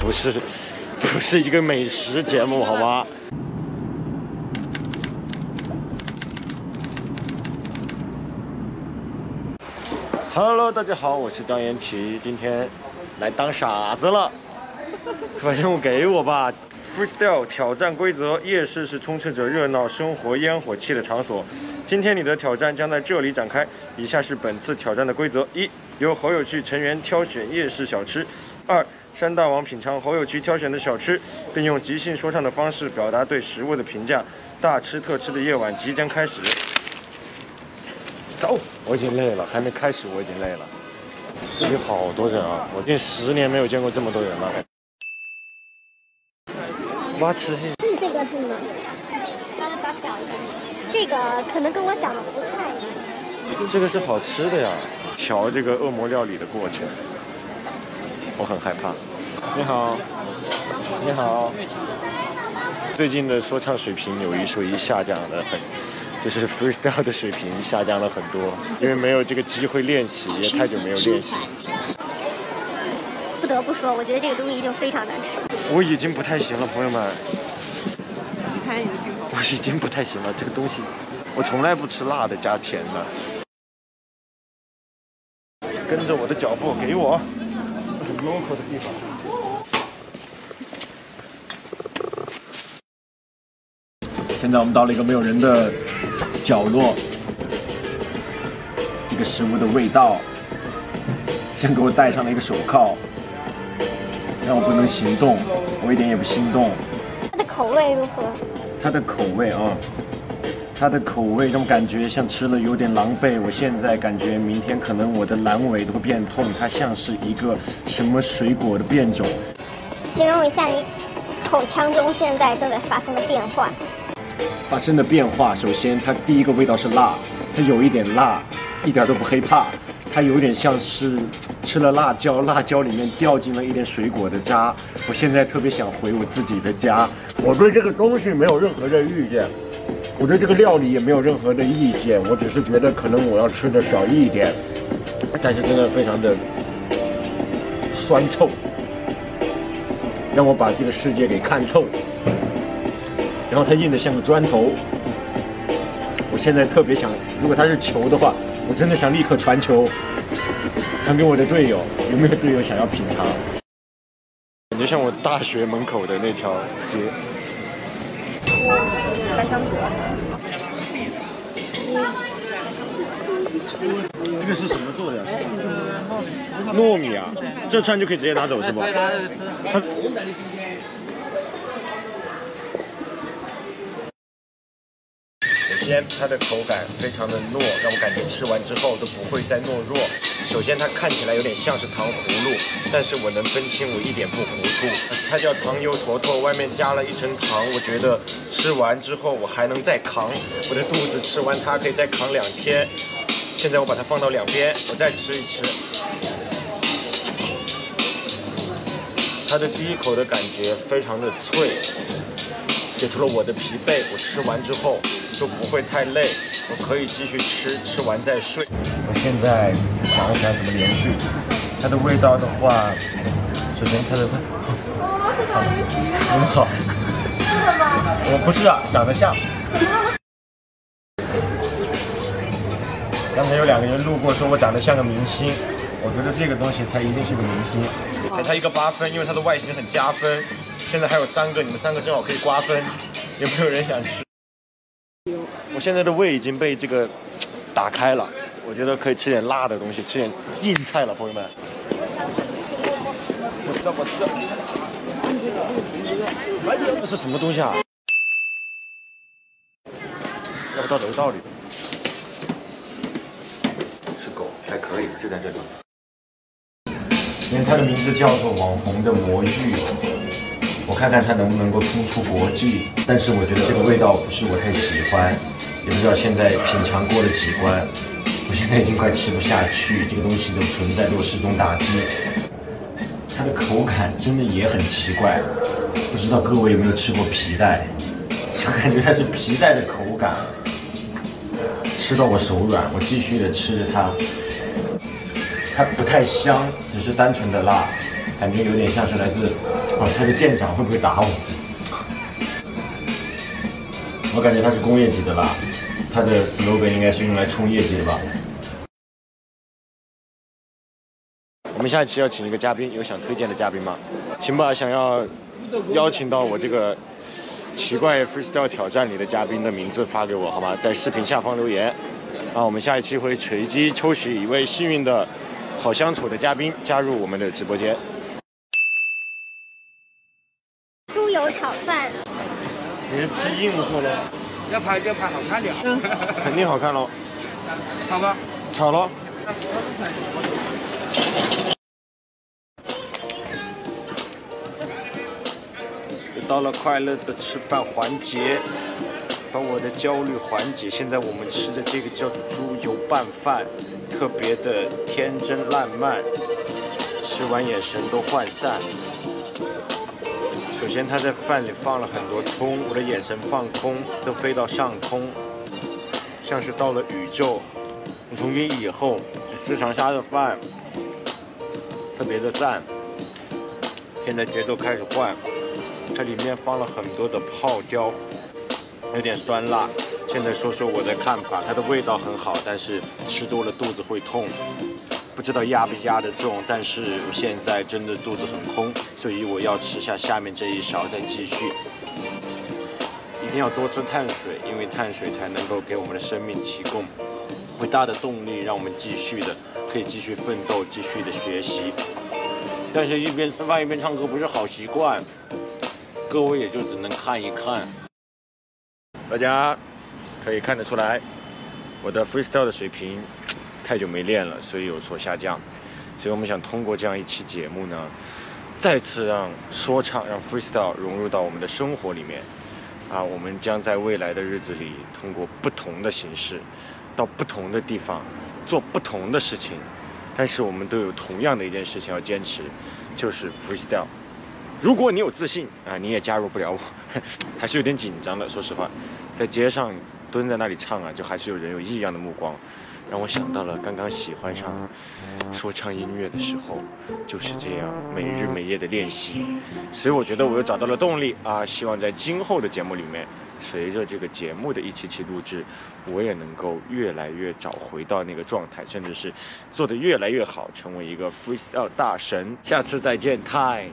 不是不是一个美食节目，好吗？Hello，大家好，我是张延奇，今天来当傻子了。把任务给我吧。Freestyle 挑战规则：夜市是充斥着热闹生活烟火气的场所。今天你的挑战将在这里展开。以下是本次挑战的规则：一、由侯有趣成员挑选夜市小吃；二、山大王品尝侯有趣挑选的小吃，并用即兴说唱的方式表达对食物的评价。大吃特吃的夜晚即将开始。走，我已经累了，还没开始我已经累了。这里好多人啊，我近十年没有见过这么多人了。哇吃是这个是吗？这个可能跟我想的不太一样。这个是好吃的呀，调这个恶魔料理的过程，我很害怕。你好，你好。最近的说唱水平有一说一下降了很，就是 freestyle 的水平下降了很多，因为没有这个机会练习，也太久没有练习。不得不说，我觉得这个东西一定非常难吃。我已经不太行了，朋友们。你看你的镜头。我已经不太行了，这个东西，我从来不吃辣的加甜的。跟着我的脚步，给我，很 local 的地方。现在我们到了一个没有人的角落，这个食物的味道，先给我戴上了一个手铐。让我不能行动，我一点也不心动。它的口味如何？它的口味啊，它的口味让我感觉像吃了有点狼狈。我现在感觉明天可能我的阑尾都会变痛。它像是一个什么水果的变种。形容一下你口腔中现在正在发生的变化。发生的变化，首先它第一个味道是辣，它有一点辣，一点都不黑怕。它有点像是吃了辣椒，辣椒里面掉进了一点水果的渣。我现在特别想回我自己的家。我对这个东西没有任何的意见，我对这个料理也没有任何的意见。我只是觉得可能我要吃的少一点，但是真的非常的酸臭，让我把这个世界给看透。然后它硬的像个砖头。我现在特别想，如果它是球的话。我真的想立刻传球，传给我的队友。有没有队友想要品尝？感觉像我大学门口的那条街。百香果。这个是什么做的？糯米啊，这串就可以直接拿走是不？它。首先，它的口感非常的糯，让我感觉吃完之后都不会再懦弱。首先，它看起来有点像是糖葫芦，但是我能分清，我一点不糊涂。它叫糖油坨坨，外面加了一层糖。我觉得吃完之后我还能再扛，我的肚子吃完它可以再扛两天。现在我把它放到两边，我再吃一吃。它的第一口的感觉非常的脆。解除了我的疲惫，我吃完之后就不会太累，我可以继续吃，吃完再睡。我现在想一想怎么连续。它的味道的话，首先它的，好，很好。真的吗？我不是啊，长得像。刚才有两个人路过说我长得像个明星。我觉得这个东西才一定是个明星，给他一个八分，因为它的外形很加分。现在还有三个，你们三个正好可以瓜分。有没有人想吃？我现在的胃已经被这个打开了，我觉得可以吃点辣的东西，吃点硬菜了，朋友们。我吃，我吃。这是什么东西啊？要不到楼道里？是狗，还可以，就在这里。因为它的名字叫做网红的魔芋，我看看它能不能够冲出国际。但是我觉得这个味道不是我太喜欢，也不知道现在品尝过了几关，我现在已经快吃不下去。这个东西的存在对我始终打击。它的口感真的也很奇怪，不知道各位有没有吃过皮带？就感觉它是皮带的口感，吃到我手软。我继续的吃着它，它不太香，只是单纯的辣，感觉有点像是来自哦，它的店长会不会打我？我感觉它是工业级的辣，它的 slogan 应该是用来冲业绩的吧。我们下一期要请一个嘉宾，有想推荐的嘉宾吗？请把想要邀请到我这个奇怪 freestyle 挑战里的嘉宾的名字发给我，好吗？在视频下方留言。啊，我们下一期会随机抽取一位幸运的好相处的嘉宾加入我们的直播间。猪油炒饭，你是吃硬货喽？要拍就拍好看点，肯定好看喽。好吧？炒喽。又到了快乐的吃饭环节，把我的焦虑缓解。现在我们吃的这个叫做猪油拌饭，特别的天真烂漫，吃完眼神都涣散。首先他在饭里放了很多葱，我的眼神放空，都飞到上空，像是到了宇宙。从今以后，日常虾的饭特别的赞。现在节奏开始换，它里面放了很多的泡椒，有点酸辣。现在说说我的看法，它的味道很好，但是吃多了肚子会痛，不知道压不压得重。但是现在真的肚子很空，所以我要吃下下面这一勺再继续。一定要多吃碳水，因为碳水才能够给我们的生命提供伟大的动力，让我们继续的可以继续奋斗，继续的学习。但是，一边吃饭一边唱歌不是好习惯，各位也就只能看一看。大家可以看得出来，我的 freestyle 的水平太久没练了，所以有所下降。所以我们想通过这样一期节目呢，再次让说唱、让 freestyle 融入到我们的生活里面。啊，我们将在未来的日子里，通过不同的形式，到不同的地方，做不同的事情。但是我们都有同样的一件事情要坚持，就是 freestyle。如果你有自信啊，你也加入不了我，还是有点紧张的。说实话，在街上蹲在那里唱啊，就还是有人有异样的目光，让我想到了刚刚喜欢上说唱音乐的时候，就是这样每日每夜的练习。所以我觉得我又找到了动力啊，希望在今后的节目里面。随着这个节目的一期期录制，我也能够越来越找回到那个状态，甚至是做得越来越好，成为一个 freestyle 大神。下次再见，time。